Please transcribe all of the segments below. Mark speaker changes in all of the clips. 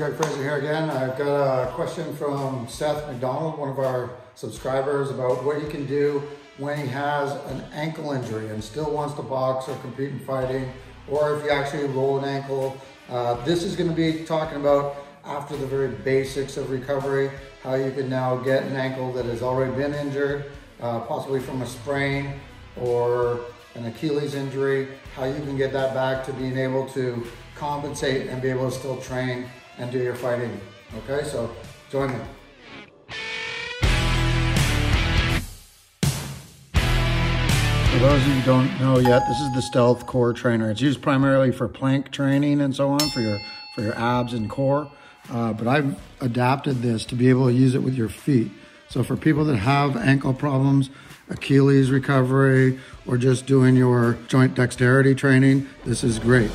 Speaker 1: Greg Fraser here again. I've got a question from Seth McDonald, one of our subscribers, about what he can do when he has an ankle injury and still wants to box or compete in fighting, or if he actually roll an ankle. Uh, this is going to be talking about after the very basics of recovery, how you can now get an ankle that has already been injured, uh, possibly from a sprain or an Achilles injury, how you can get that back to being able to compensate and be able to still train and do your fighting. Okay, so join me. For those of you who don't know yet, this is the Stealth Core Trainer. It's used primarily for plank training and so on for your for your abs and core. Uh, but I've adapted this to be able to use it with your feet. So for people that have ankle problems, Achilles recovery, or just doing your joint dexterity training, this is great.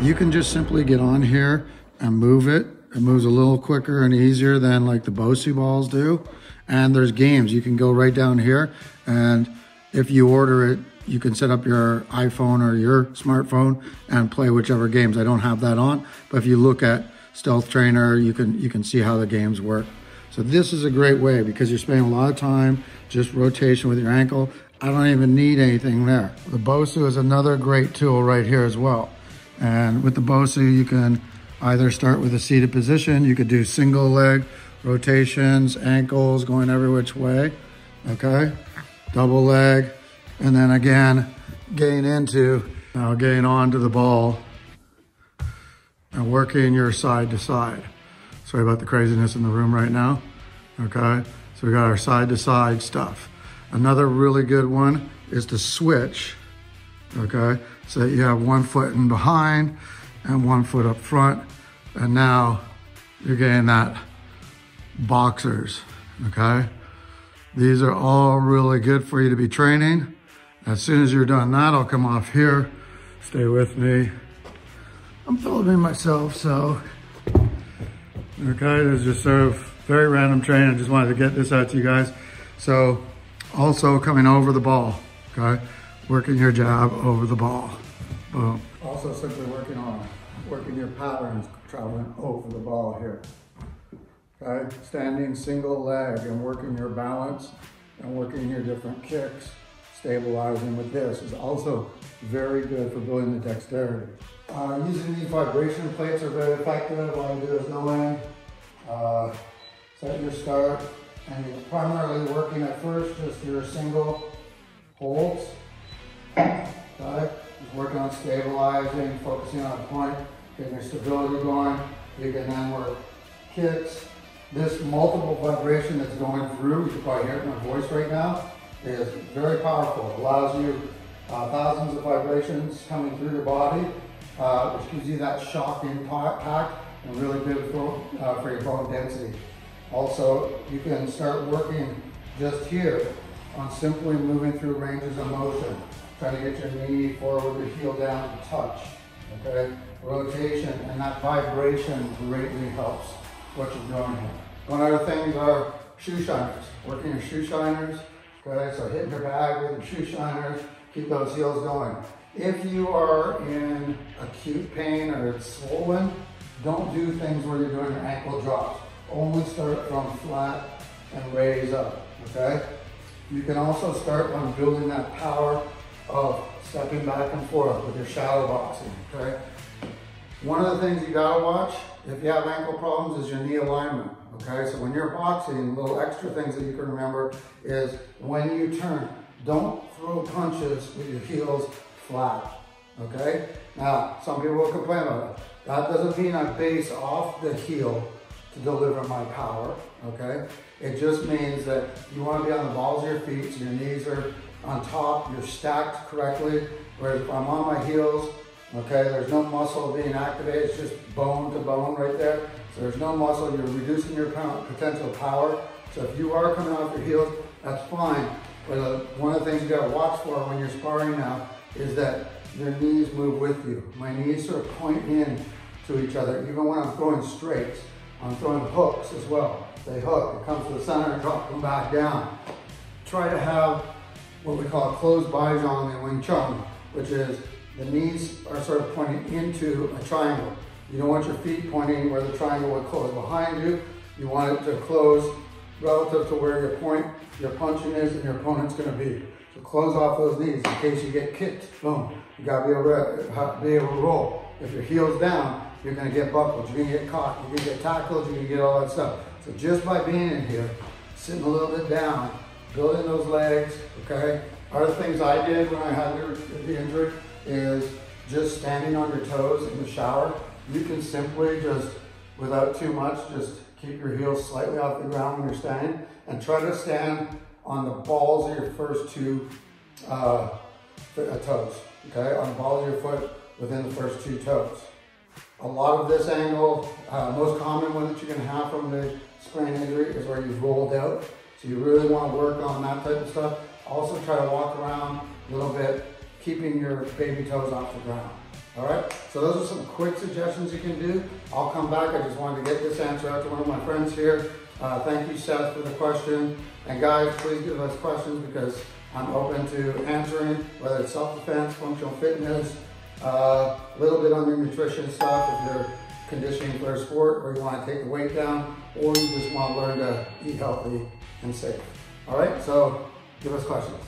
Speaker 1: You can just simply get on here and move it. It moves a little quicker and easier than like the Bosu balls do. And there's games. You can go right down here and if you order it, you can set up your iPhone or your smartphone and play whichever games. I don't have that on, but if you look at Stealth Trainer, you can you can see how the games work. So this is a great way because you're spending a lot of time just rotation with your ankle. I don't even need anything there. The Bosu is another great tool right here as well. And with the Bosu, you can either start with a seated position. You could do single leg rotations, ankles going every which way, okay? Double leg, and then again, gain into, now gain onto the ball and working your side to side. Sorry about the craziness in the room right now, okay? So we got our side to side stuff. Another really good one is to switch, okay? So you have one foot in behind and one foot up front. And now you're getting that boxers, okay? These are all really good for you to be training. As soon as you're done that, I'll come off here. Stay with me. I'm filming myself, so. Okay, this is just sort of very random training. I just wanted to get this out to you guys. So, also coming over the ball, okay? Working your jab over the ball. Boom. Also simply working on, working your patterns, traveling over the ball here. Okay, standing single leg and working your balance and working your different kicks, stabilizing with this is also very good for building the dexterity. Uh, using these vibration plates are very effective. All you do is no end, uh, set your start, and you're primarily working at first just your single holds Got it? Just working on stabilizing, focusing on a point, getting your stability going. You can then work kicks. This multiple vibration that's going through, you can probably hear it in my voice right now, is very powerful. It allows you uh, thousands of vibrations coming through your body, uh, which gives you that shock impact and really good for, uh, for your bone density. Also, you can start working just here on simply moving through ranges of motion. Trying to get your knee forward, your heel down to touch. Okay? Rotation and that vibration greatly helps what you're doing here. One other things are shoe shiners. Working your shoe shiners. Okay, so hitting your bag with your shoe shiners. Keep those heels going. If you are in acute pain or it's swollen, don't do things where you're doing your ankle drops. Only start from flat and raise up, okay? You can also start on building that power of stepping back and forth with your shadow boxing, okay? One of the things you gotta watch, if you have ankle problems, is your knee alignment, okay? So when you're boxing, little extra things that you can remember is when you turn, don't throw punches with your heels flat, okay? Now, some people will complain about it. That doesn't mean I base off the heel to deliver my power, okay? It just means that you wanna be on the balls of your feet so your knees are on top, you're stacked correctly. Whereas if I'm on my heels, okay, there's no muscle being activated, it's just bone to bone right there. So there's no muscle, you're reducing your potential power. So if you are coming off your heels, that's fine. But uh, one of the things you gotta watch for when you're sparring now is that your knees move with you. My knees sort of point in to each other, even when I'm throwing straights. I'm throwing hooks as well. They hook, it comes to the center and drop them back down. Try to have what we call a closed Baizhong in Wing Chun, which is the knees are sort of pointing into a triangle. You don't want your feet pointing where the triangle would close behind you. You want it to close relative to where your point, your punching is and your opponent's gonna be. So close off those knees in case you get kicked. Boom. You gotta be able to, be able to roll. If your heel's down, you're gonna get buckled, you're gonna get caught, you're gonna get tackled, you're gonna get all that stuff. So just by being in here, sitting a little bit down, building those legs, okay? Other things I did when I had the injury is just standing on your toes in the shower. You can simply just, without too much, just keep your heels slightly off the ground when you're standing and try to stand on the balls of your first two uh, uh toes, okay? On the balls of your foot within the first two toes. A lot of this angle, uh, most common one that you're gonna have from the sprain injury is where you've rolled out. You really wanna work on that type of stuff. Also try to walk around a little bit, keeping your baby toes off the ground. All right, so those are some quick suggestions you can do. I'll come back. I just wanted to get this answer out to one of my friends here. Uh, thank you, Seth, for the question. And guys, please give us questions because I'm open to answering, whether it's self-defense, functional fitness, uh, a little bit on your nutrition stuff if you're conditioning for a sport or you want to take the weight down or you just want to learn to eat healthy and safe. All right, so give us questions.